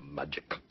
Magic.